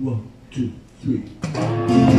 One, two, three.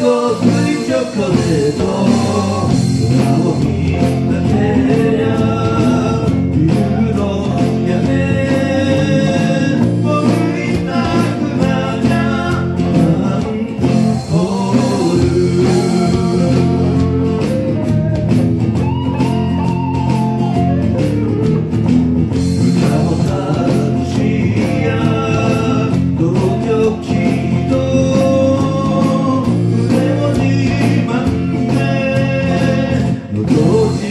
그 그림 적어내도 Senhor